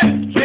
Hey!